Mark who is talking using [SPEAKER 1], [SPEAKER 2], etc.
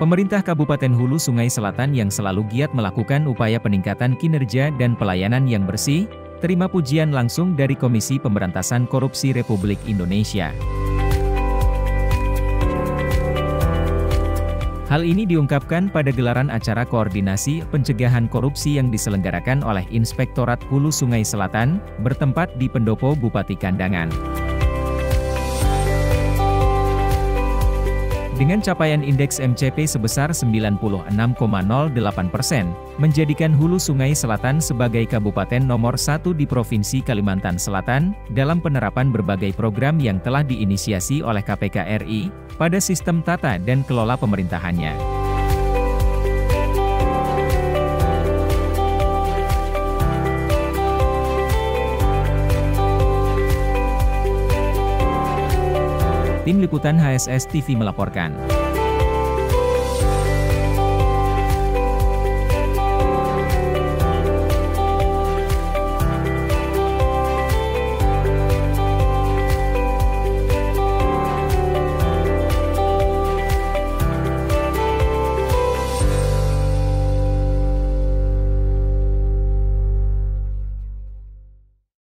[SPEAKER 1] Pemerintah Kabupaten Hulu Sungai Selatan yang selalu giat melakukan upaya peningkatan kinerja dan pelayanan yang bersih, terima pujian langsung dari Komisi Pemberantasan Korupsi Republik Indonesia. Hal ini diungkapkan pada gelaran acara koordinasi pencegahan korupsi yang diselenggarakan oleh Inspektorat Hulu Sungai Selatan, bertempat di Pendopo Bupati Kandangan. Dengan capaian indeks MCP sebesar 96,08 persen, menjadikan Hulu Sungai Selatan sebagai kabupaten nomor satu di Provinsi Kalimantan Selatan, dalam penerapan berbagai program yang telah diinisiasi oleh KPK RI, pada sistem tata dan kelola pemerintahannya. Tim Liputan HSS TV melaporkan.